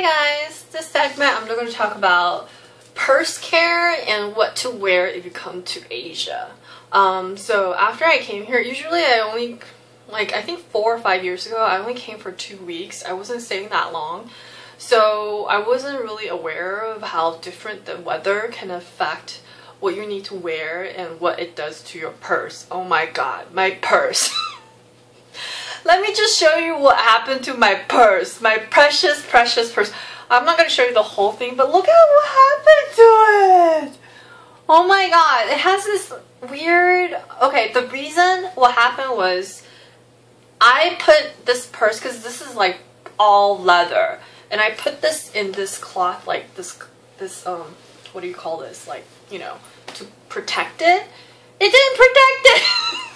Hi guys, this segment I'm going to talk about purse care and what to wear if you come to Asia. Um, so after I came here, usually I only, like I think four or five years ago, I only came for two weeks. I wasn't staying that long. So I wasn't really aware of how different the weather can affect what you need to wear and what it does to your purse. Oh my god, my purse. Let me just show you what happened to my purse. My precious, precious purse. I'm not going to show you the whole thing, but look at what happened to it. Oh my god, it has this weird... Okay, the reason what happened was I put this purse, because this is like all leather, and I put this in this cloth, like this, this, um, what do you call this? Like, you know, to protect it. It didn't protect it!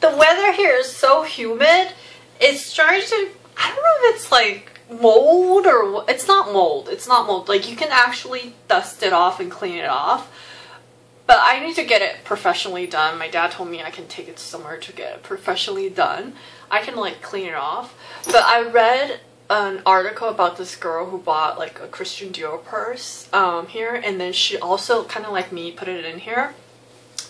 the weather here is so humid, it's starting to, I don't know if it's like mold or it's not mold it's not mold. Like you can actually dust it off and clean it off but I need to get it professionally done. My dad told me I can take it somewhere to get it professionally done. I can like clean it off. But I read an article about this girl who bought like a Christian Dior purse um, here and then she also kind of like me put it in here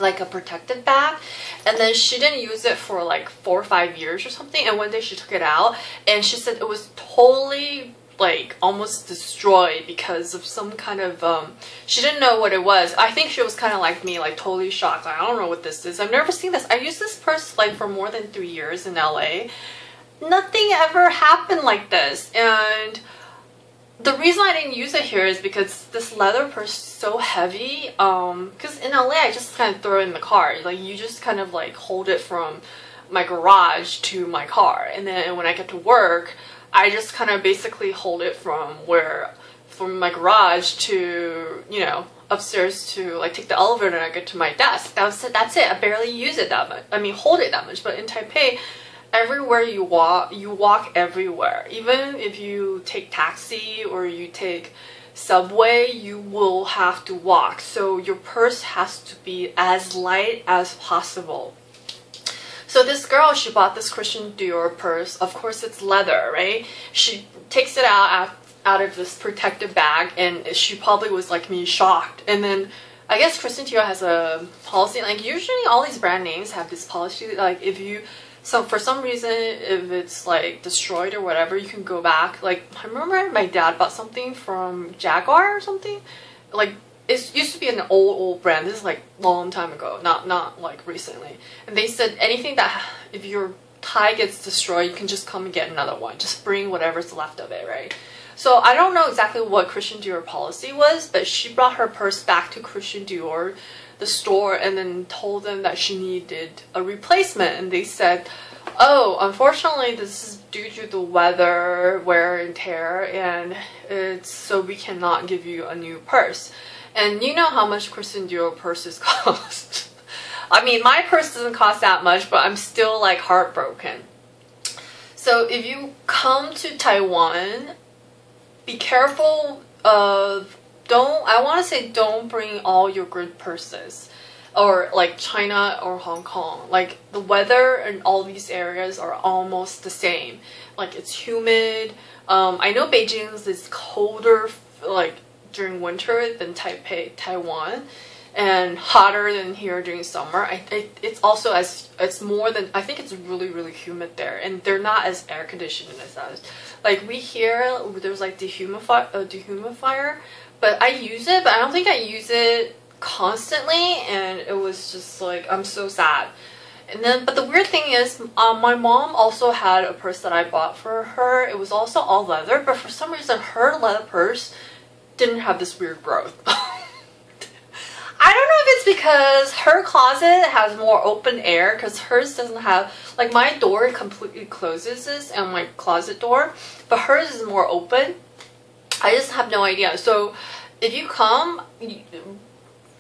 like a protective bag and then she didn't use it for like four or five years or something and one day she took it out and she said it was totally like almost destroyed because of some kind of um she didn't know what it was. I think she was kind of like me like totally shocked. Like, i don't know what this is. I've never seen this. I used this purse like for more than three years in la nothing ever happened like this and the reason I didn't use it here is because this leather purse is so heavy. Um, because in LA I just kind of throw it in the car. Like you just kind of like hold it from my garage to my car, and then when I get to work, I just kind of basically hold it from where from my garage to you know upstairs to like take the elevator and I get to my desk. That's it. That's it. I barely use it that much. I mean, hold it that much. But in Taipei, everywhere you walk, you walk everywhere. Even if you take taxi or you take subway, you will have to walk. So your purse has to be as light as possible. So this girl, she bought this Christian Dior purse. Of course, it's leather, right? She takes it out out of this protective bag, and she probably was like me, shocked. And then I guess Christian Dior has a policy. Like usually, all these brand names have this policy. Like if you so for some reason, if it's like destroyed or whatever, you can go back. Like I remember my dad bought something from Jaguar or something. Like it used to be an old old brand. This is like long time ago, not not like recently. And they said anything that if your tie gets destroyed, you can just come and get another one. Just bring whatever's left of it, right? So I don't know exactly what Christian Dior policy was, but she brought her purse back to Christian Dior the store and then told them that she needed a replacement. And they said oh unfortunately this is due to the weather wear and tear and it's so we cannot give you a new purse. And you know how much Christian Dior purses cost. I mean my purse doesn't cost that much but I'm still like heartbroken. So if you come to Taiwan be careful of don't I want to say don't bring all your good purses or like China or Hong Kong. Like the weather in all these areas are almost the same. Like it's humid. Um, I know Beijing is colder like during winter than Taipei, Taiwan, and hotter than here during summer. I, it's also as it's more than I think it's really really humid there, and they're not as air conditioned as us. Like we here, there's like dehumifier, dehumidifier, but I use it, but I don't think I use it constantly, and it was just like, I'm so sad. And then, but the weird thing is, um, my mom also had a purse that I bought for her. It was also all leather, but for some reason, her leather purse didn't have this weird growth. I don't know if it's because her closet has more open air because hers doesn't have, like my door completely closes this and my closet door, but hers is more open. I just have no idea. So if you come,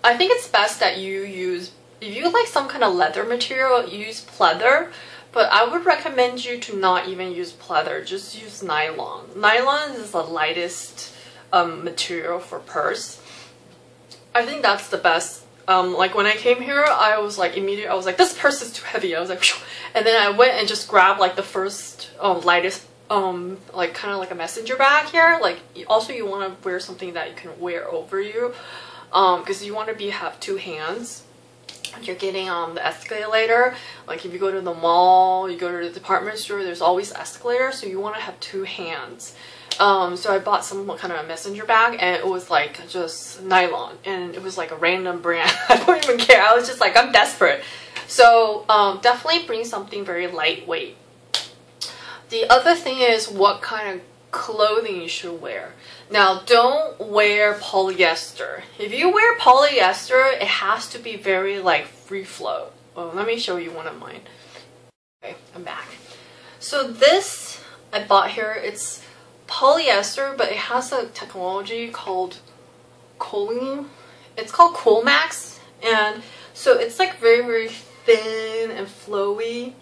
I think it's best that you use, if you like some kind of leather material, use pleather. But I would recommend you to not even use pleather, just use nylon. Nylon is the lightest um, material for purse. I think that's the best. Um, like when I came here, I was like immediately, I was like, this purse is too heavy. I was like, Phew. and then I went and just grabbed like the first um, lightest um like kind of like a messenger bag here like also you want to wear something that you can wear over you um because you want to be have two hands you're getting on the escalator like if you go to the mall you go to the department store there's always escalator so you want to have two hands um, so I bought some kind of a messenger bag and it was like just nylon and it was like a random brand. I don't even care. I was just like, I'm desperate. So um, definitely bring something very lightweight. The other thing is what kind of clothing you should wear. Now don't wear polyester. If you wear polyester, it has to be very like free flow. Well, let me show you one of mine. Okay, I'm back. So this I bought here, it's polyester, but it has a technology called cooling. It's called Coolmax, and so it's like very very thin and flowy.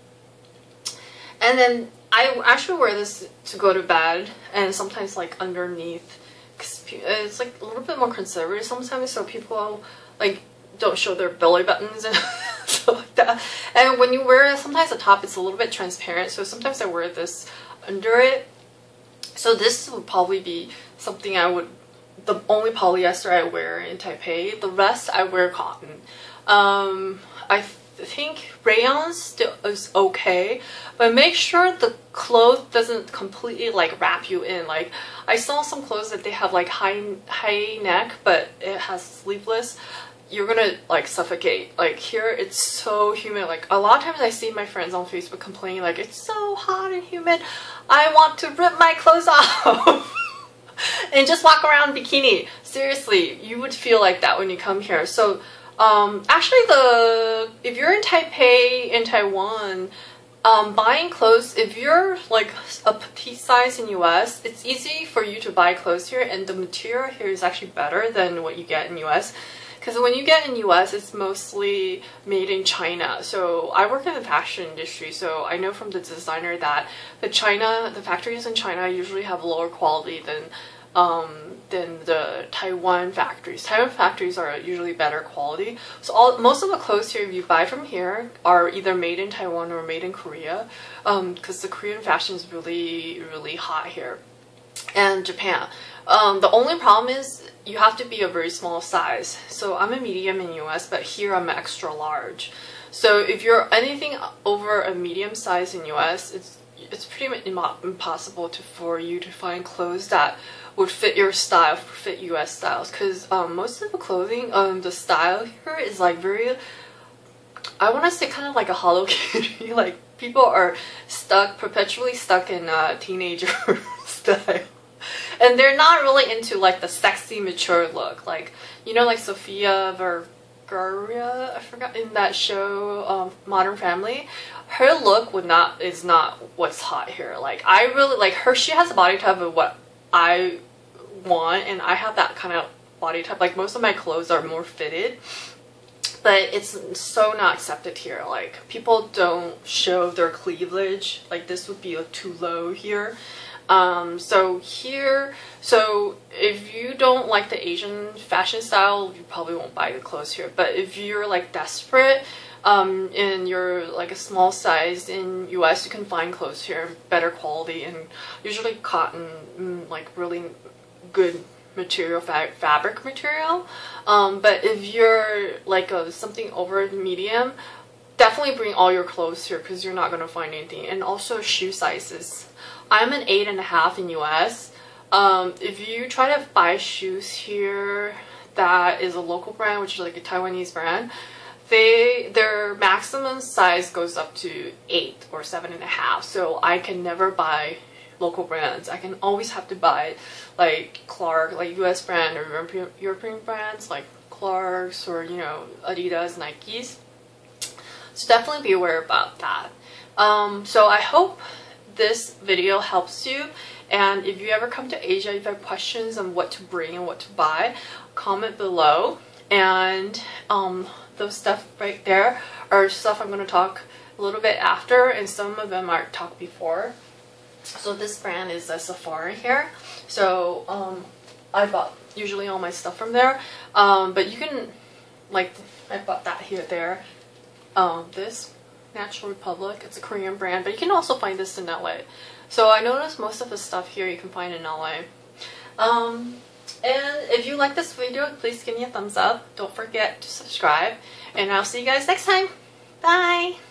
And then I actually wear this to go to bed, and sometimes like underneath, cause it's like a little bit more conservative sometimes, so people like don't show their belly buttons and stuff like that. And when you wear it, sometimes the top it's a little bit transparent, so sometimes I wear this under it so this would probably be something I would, the only polyester I wear in Taipei. The rest I wear cotton. Um, I think rayon still is okay, but make sure the clothes doesn't completely like wrap you in. Like I saw some clothes that they have like high high neck, but it has sleeveless you're gonna like suffocate. Like here it's so humid. Like a lot of times I see my friends on Facebook complaining like it's so hot and humid. I want to rip my clothes off and just walk around bikini. Seriously, you would feel like that when you come here. So um, actually the if you're in Taipei in Taiwan um, buying clothes, if you're like a petite size in US, it's easy for you to buy clothes here and the material here is actually better than what you get in US because when you get in US, it's mostly made in China. So I work in the fashion industry, so I know from the designer that the China, the factories in China usually have lower quality than um, than the Taiwan factories. Taiwan factories are usually better quality. So all most of the clothes here you buy from here are either made in Taiwan or made in Korea, because um, the Korean fashion is really really hot here, and Japan. Um, the only problem is you have to be a very small size. So I'm a medium in US, but here I'm extra large. So if you're anything over a medium size in US, it's it's pretty much impossible to, for you to find clothes that would fit your style, fit US styles. Because um, most of the clothing, um, the style here is like very, I want to say kind of like a Hello Kitty. like people are stuck, perpetually stuck in uh, teenager style and they're not really into like the sexy mature look like you know like Sofia Vergara I forgot in that show um, Modern Family her look would not is not what's hot here like I really like her she has a body type of what I want and I have that kind of body type like most of my clothes are more fitted but it's so not accepted here like people don't show their cleavage like this would be a too low here um, so here, so if you don't like the Asian fashion style, you probably won't buy the clothes here. But if you're like desperate, um, and you're like a small size in US, you can find clothes here, better quality, and usually cotton, mm, like really good material, fa fabric material. Um, but if you're like a, something over medium, definitely bring all your clothes here because you're not going to find anything. And also shoe sizes. I'm an eight and a half in US. Um, if you try to buy shoes here that is a local brand, which is like a Taiwanese brand, they their maximum size goes up to eight or seven and a half. So I can never buy local brands. I can always have to buy like Clark, like US brand or European brands like Clark's or you know Adidas, Nikes. So definitely be aware about that. Um, so I hope this video helps you and if you ever come to Asia, if you have questions on what to bring and what to buy, comment below. And um, those stuff right there are stuff I'm going to talk a little bit after and some of them are talked before. So this brand is a Sephora here. So um, I bought usually all my stuff from there. Um, but you can, like, I bought that here, there. Um, this Natural Republic. It's a Korean brand, but you can also find this in LA. So I noticed most of the stuff here you can find in LA. Um, and if you like this video, please give me a thumbs up. Don't forget to subscribe. And I'll see you guys next time. Bye!